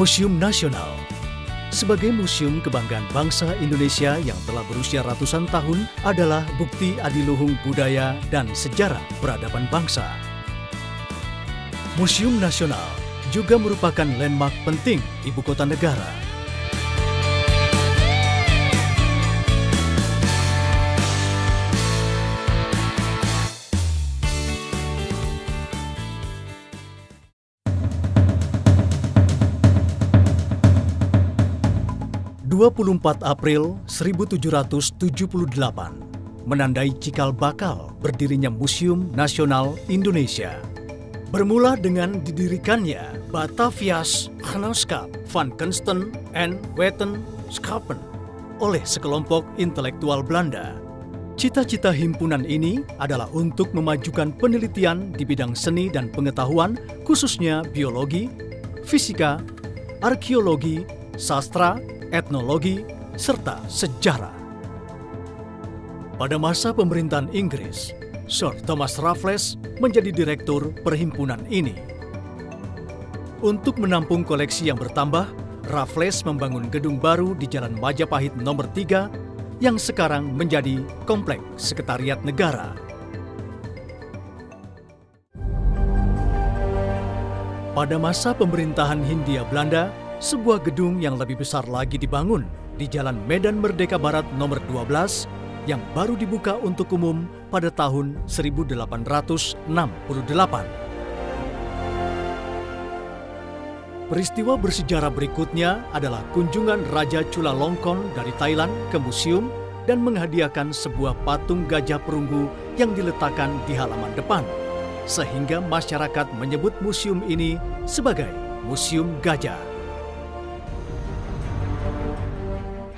Museum Nasional sebagai museum kebanggaan bangsa Indonesia yang telah berusia ratusan tahun adalah bukti adiluhung budaya dan sejarah peradaban bangsa. Museum Nasional juga merupakan landmark penting ibu kota negara. ...24 April 1778 menandai cikal bakal berdirinya Museum Nasional Indonesia. Bermula dengan didirikannya Batavias Genootschap van Kunsten en Wetenschappen oleh sekelompok intelektual Belanda. Cita-cita himpunan ini adalah untuk memajukan penelitian di bidang seni dan pengetahuan, khususnya biologi, fisika, arkeologi, sastra, etnologi, serta sejarah. Pada masa pemerintahan Inggris, Sir Thomas Raffles menjadi direktur perhimpunan ini. Untuk menampung koleksi yang bertambah, Raffles membangun gedung baru di Jalan Majapahit nomor 3 yang sekarang menjadi Komplek Sekretariat Negara. Pada masa pemerintahan Hindia Belanda, sebuah gedung yang lebih besar lagi dibangun di Jalan Medan Merdeka Barat nomor 12 yang baru dibuka untuk umum pada tahun 1868. Peristiwa bersejarah berikutnya adalah kunjungan Raja Chulalongkorn dari Thailand ke museum dan menghadiahkan sebuah patung gajah perunggu yang diletakkan di halaman depan, sehingga masyarakat menyebut museum ini sebagai Museum Gajah.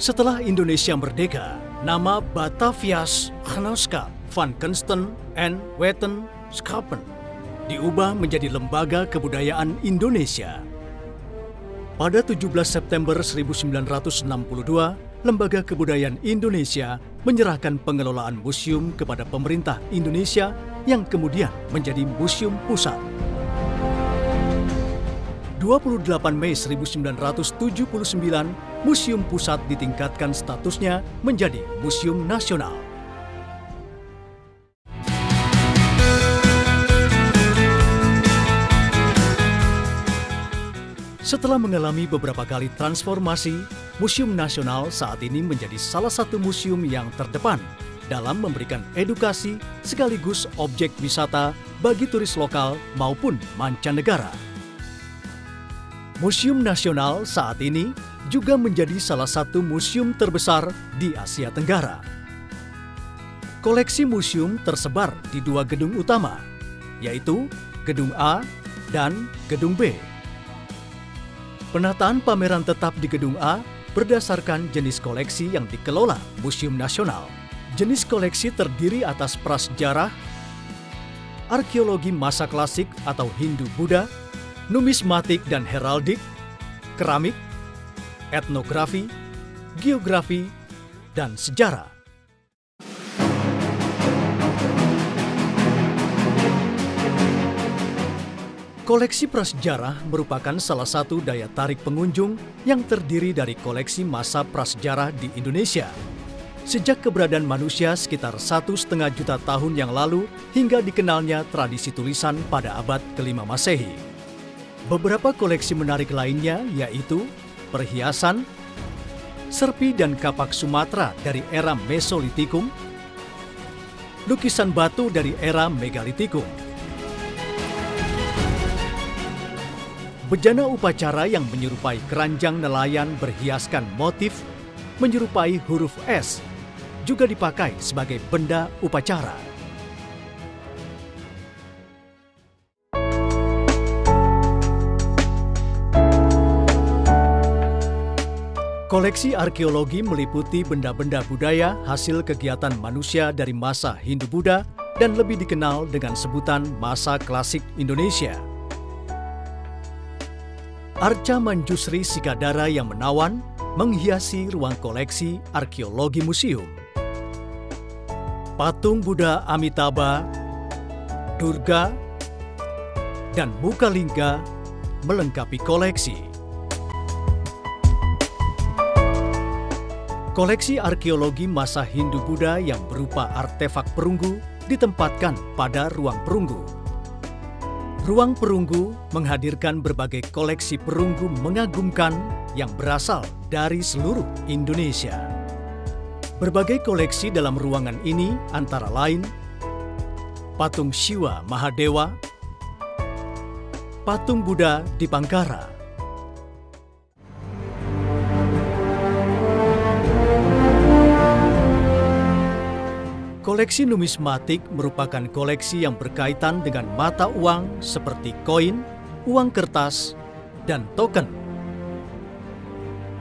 Setelah Indonesia merdeka, nama Batavias Genootschap van Kunsten en Wetenschappen diubah menjadi Lembaga Kebudayaan Indonesia. Pada 17 September 1962, Lembaga Kebudayaan Indonesia menyerahkan pengelolaan museum kepada pemerintah Indonesia yang kemudian menjadi Museum Pusat. 28 Mei 1979, Museum Pusat ditingkatkan statusnya menjadi Museum Nasional. Setelah mengalami beberapa kali transformasi, Museum Nasional saat ini menjadi salah satu museum yang terdepan dalam memberikan edukasi sekaligus objek wisata bagi turis lokal maupun mancanegara. Museum Nasional saat ini juga menjadi salah satu museum terbesar di Asia Tenggara. Koleksi museum tersebar di dua gedung utama, yaitu Gedung A dan Gedung B. Penataan pameran tetap di Gedung A berdasarkan jenis koleksi yang dikelola Museum Nasional. Jenis koleksi terdiri atas prasejarah, arkeologi masa klasik atau Hindu-Buddha, numismatik dan heraldik, keramik, etnografi, geografi, dan sejarah. Koleksi prasejarah merupakan salah satu daya tarik pengunjung yang terdiri dari koleksi masa prasejarah di Indonesia. Sejak keberadaan manusia sekitar satu setengah juta tahun yang lalu hingga dikenalnya tradisi tulisan pada abad kelima Masehi. Beberapa koleksi menarik lainnya yaitu perhiasan, serpi dan kapak Sumatera dari era Mesolitikum, lukisan batu dari era Megalitikum, Bejana upacara yang menyerupai keranjang nelayan berhiaskan motif menyerupai huruf S juga dipakai sebagai benda upacara. Koleksi arkeologi meliputi benda-benda budaya hasil kegiatan manusia dari masa Hindu-Buddha dan lebih dikenal dengan sebutan masa klasik Indonesia. Arca Manjusri Sikadara yang menawan menghiasi ruang koleksi arkeologi museum. Patung Buddha Amitabha, Durga, dan Mukalingga melengkapi koleksi. Koleksi arkeologi masa Hindu-Buddha yang berupa artefak perunggu ditempatkan pada ruang perunggu. Ruang perunggu menghadirkan berbagai koleksi perunggu mengagumkan yang berasal dari seluruh Indonesia. Berbagai koleksi dalam ruangan ini antara lain patung Shiva Mahadewa, patung Buddha di Pangkara, Koleksi numismatik merupakan koleksi yang berkaitan dengan mata uang seperti koin, uang kertas, dan token.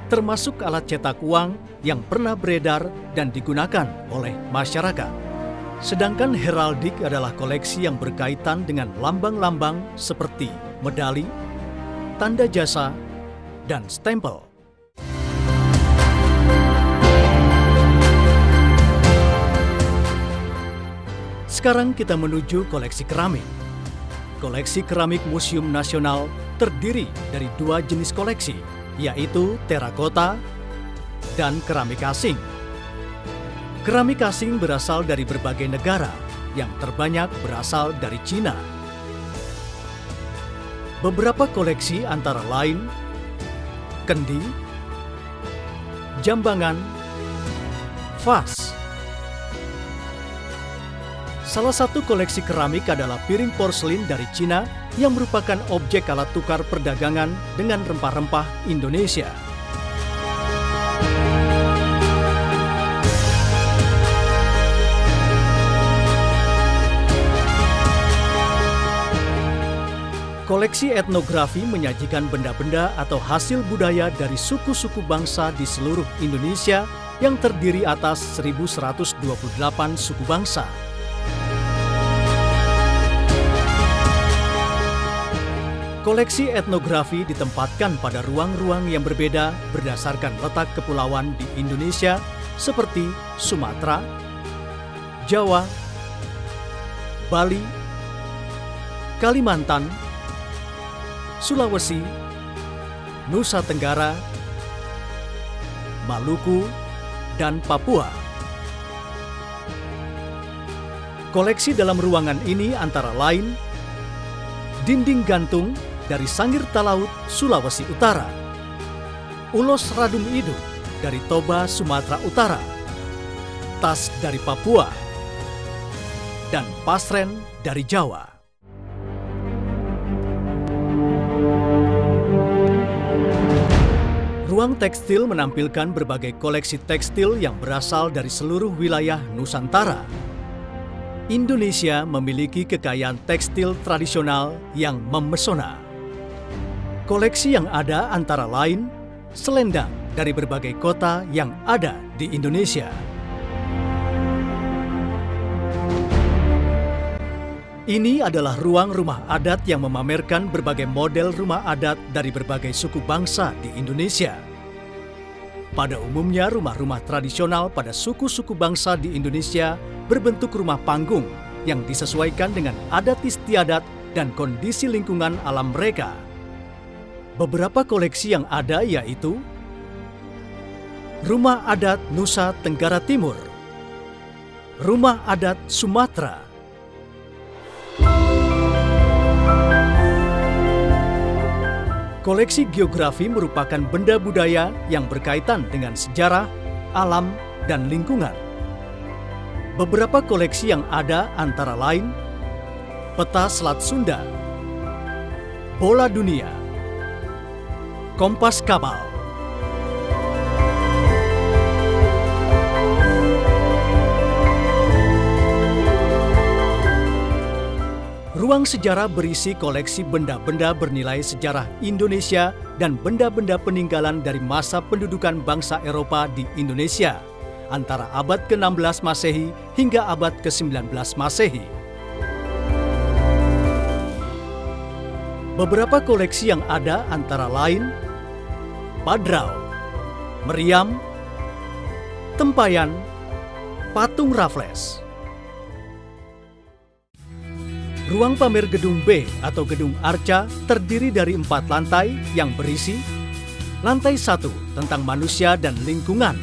Termasuk alat cetak uang yang pernah beredar dan digunakan oleh masyarakat. Sedangkan heraldik adalah koleksi yang berkaitan dengan lambang-lambang seperti medali, tanda jasa, dan stempel. Sekarang kita menuju koleksi keramik. Koleksi keramik Museum Nasional terdiri dari dua jenis koleksi, yaitu terakota dan keramik asing. Keramik asing berasal dari berbagai negara, yang terbanyak berasal dari Cina. Beberapa koleksi antara lain kendi, jambangan, vas, Salah satu koleksi keramik adalah piring porselin dari Cina yang merupakan objek alat tukar perdagangan dengan rempah-rempah Indonesia. Koleksi etnografi menyajikan benda-benda atau hasil budaya dari suku-suku bangsa di seluruh Indonesia yang terdiri atas 1128 suku bangsa. Koleksi etnografi ditempatkan pada ruang-ruang yang berbeda berdasarkan letak kepulauan di Indonesia seperti Sumatera, Jawa, Bali, Kalimantan, Sulawesi, Nusa Tenggara, Maluku, dan Papua. Koleksi dalam ruangan ini antara lain dinding gantung dari Sangir Talaut, Sulawesi Utara. Ulos Radum Idu dari Toba, Sumatera Utara. Tas dari Papua. Dan Pasren dari Jawa. Ruang tekstil menampilkan berbagai koleksi tekstil yang berasal dari seluruh wilayah Nusantara. Indonesia memiliki kekayaan tekstil tradisional yang memesona. Koleksi yang ada antara lain selendang dari berbagai kota yang ada di Indonesia. Ini adalah ruang rumah adat yang memamerkan berbagai model rumah adat dari berbagai suku bangsa di Indonesia. Pada umumnya, rumah-rumah tradisional pada suku-suku bangsa di Indonesia berbentuk rumah panggung yang disesuaikan dengan adat istiadat dan kondisi lingkungan alam mereka. Beberapa koleksi yang ada yaitu Rumah Adat Nusa Tenggara Timur, Rumah Adat Sumatera, Koleksi geografi merupakan benda budaya yang berkaitan dengan sejarah, alam, dan lingkungan. Beberapa koleksi yang ada antara lain Peta Selat Sunda, Bola Dunia, Kompas Kabal. Ruang sejarah berisi koleksi benda-benda bernilai sejarah Indonesia dan benda-benda peninggalan dari masa pendudukan bangsa Eropa di Indonesia antara abad ke-16 Masehi hingga abad ke-19 Masehi. Beberapa koleksi yang ada antara lain Padrau, Meriam, Tempayan, Patung Raffles. Ruang pamer gedung B atau gedung Arca terdiri dari empat lantai yang berisi lantai satu tentang manusia dan lingkungan,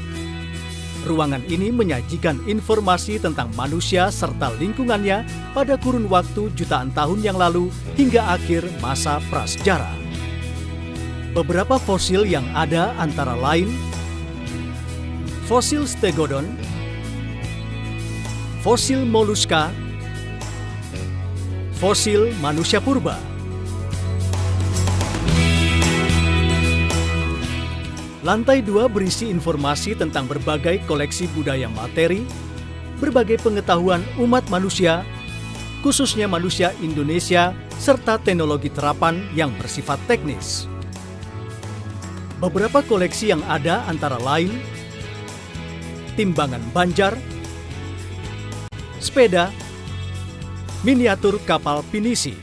Ruangan ini menyajikan informasi tentang manusia serta lingkungannya pada kurun waktu jutaan tahun yang lalu hingga akhir masa prasejarah. Beberapa fosil yang ada antara lain fosil stegodon, fosil moluska, fosil manusia purba. Lantai dua berisi informasi tentang berbagai koleksi budaya materi, berbagai pengetahuan umat manusia, khususnya manusia Indonesia, serta teknologi terapan yang bersifat teknis. Beberapa koleksi yang ada antara lain timbangan banjar, sepeda, miniatur kapal pinisi.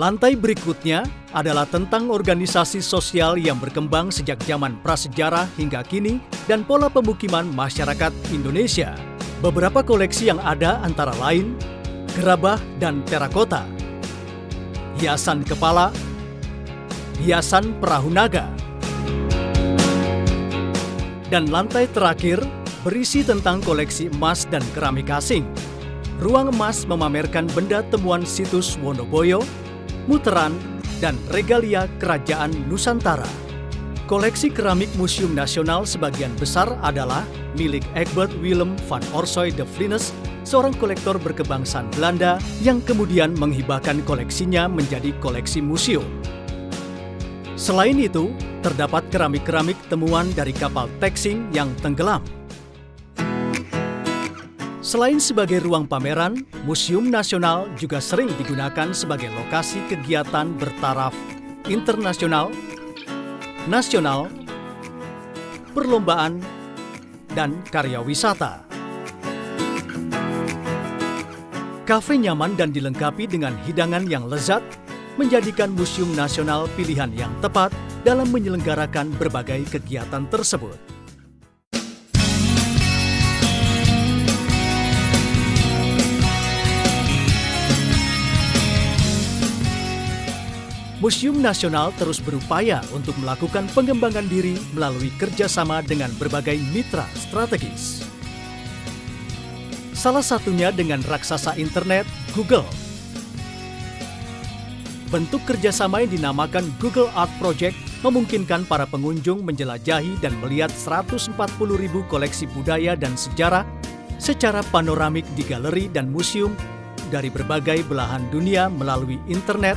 Lantai berikutnya adalah tentang organisasi sosial yang berkembang sejak zaman prasejarah hingga kini dan pola pemukiman masyarakat Indonesia. Beberapa koleksi yang ada antara lain gerabah dan terakota, hiasan kepala, hiasan perahu naga, dan lantai terakhir berisi tentang koleksi emas dan keramik asing. Ruang emas memamerkan benda temuan situs Wonoboyo, Muteran, dan regalia Kerajaan Nusantara. Koleksi keramik Museum Nasional sebagian besar adalah milik Egbert Willem van Orsoy de Vlines, seorang kolektor berkebangsaan Belanda yang kemudian menghibahkan koleksinya menjadi koleksi museum. Selain itu, terdapat keramik-keramik temuan dari kapal Texing yang tenggelam. Selain sebagai ruang pameran, Museum Nasional juga sering digunakan sebagai lokasi kegiatan bertaraf internasional, nasional, perlombaan, dan karya wisata. Kafe nyaman dan dilengkapi dengan hidangan yang lezat menjadikan Museum Nasional pilihan yang tepat dalam menyelenggarakan berbagai kegiatan tersebut. Museum Nasional terus berupaya untuk melakukan pengembangan diri melalui kerjasama dengan berbagai mitra strategis. Salah satunya dengan raksasa internet Google. Bentuk kerjasama yang dinamakan Google Art Project memungkinkan para pengunjung menjelajahi dan melihat 140 ribu koleksi budaya dan sejarah secara panoramik di galeri dan museum dari berbagai belahan dunia melalui internet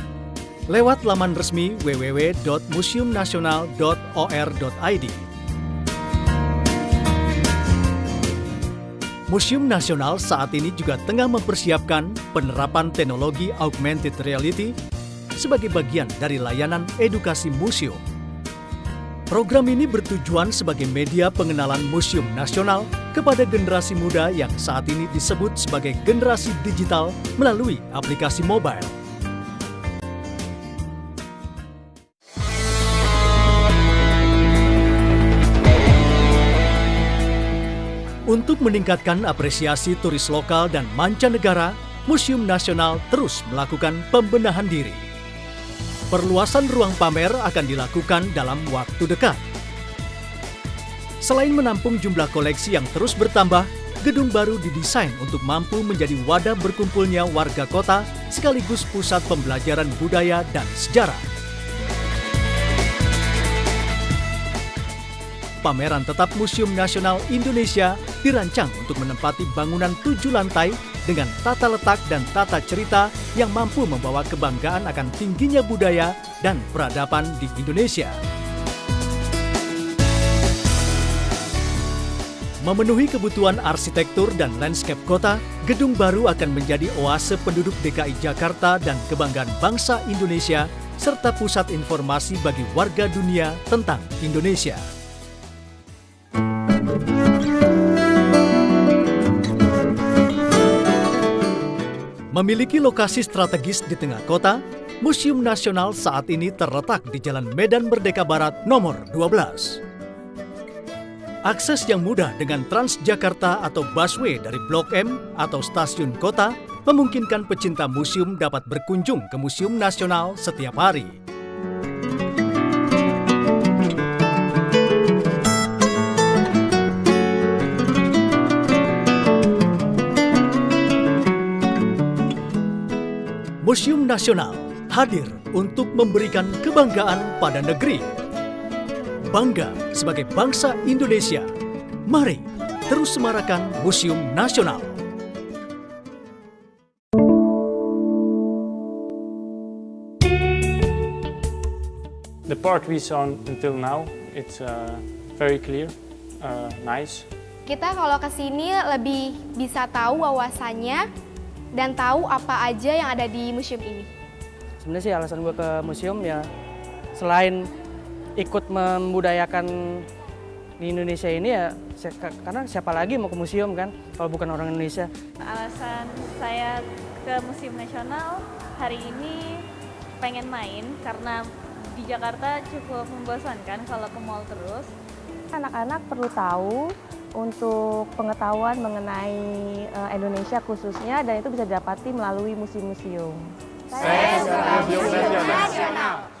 lewat laman resmi www.museumnasional.or.id. Museum Nasional saat ini juga tengah mempersiapkan penerapan teknologi augmented reality sebagai bagian dari layanan edukasi museum. Program ini bertujuan sebagai media pengenalan Museum Nasional kepada generasi muda yang saat ini disebut sebagai generasi digital melalui aplikasi mobile. Untuk meningkatkan apresiasi turis lokal dan mancanegara, Museum Nasional terus melakukan pembenahan diri. Perluasan ruang pamer akan dilakukan dalam waktu dekat. Selain menampung jumlah koleksi yang terus bertambah, gedung baru didesain untuk mampu menjadi wadah berkumpulnya warga kota sekaligus pusat pembelajaran budaya dan sejarah. Pameran Tetap Museum Nasional Indonesia dirancang untuk menempati bangunan tujuh lantai dengan tata letak dan tata cerita yang mampu membawa kebanggaan akan tingginya budaya dan peradaban di Indonesia. Memenuhi kebutuhan arsitektur dan landscape kota, gedung baru akan menjadi oase penduduk DKI Jakarta dan kebanggaan bangsa Indonesia, serta pusat informasi bagi warga dunia tentang Indonesia. Memiliki lokasi strategis di tengah kota, Museum Nasional saat ini terletak di Jalan Medan Merdeka Barat nomor 12. Akses yang mudah dengan Transjakarta atau busway dari Blok M atau stasiun kota memungkinkan pecinta museum dapat berkunjung ke Museum Nasional setiap hari. Museum Nasional hadir untuk memberikan kebanggaan pada negeri. Bangga sebagai bangsa Indonesia. Mari terus semarakan Museum Nasional. The part we saw until now, it's uh, very clear, uh, nice. Kita kalau ke sini lebih bisa tahu wawasannya dan tahu apa aja yang ada di museum ini. Sebenarnya sih alasan gue ke museum ya selain ikut membudayakan di Indonesia ini ya karena siapa lagi mau ke museum kan kalau bukan orang Indonesia. Alasan saya ke Museum Nasional hari ini pengen main karena di Jakarta cukup membosankan kalau ke mall terus. Anak-anak perlu tahu untuk pengetahuan mengenai uh, Indonesia khususnya dan itu bisa didapati melalui museum-museum. Saya suka.